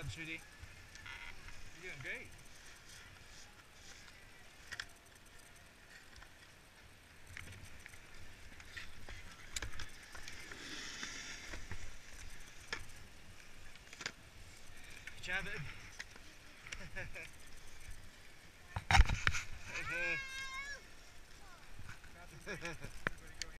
job, sweetie. You're doing great. Good job, babe.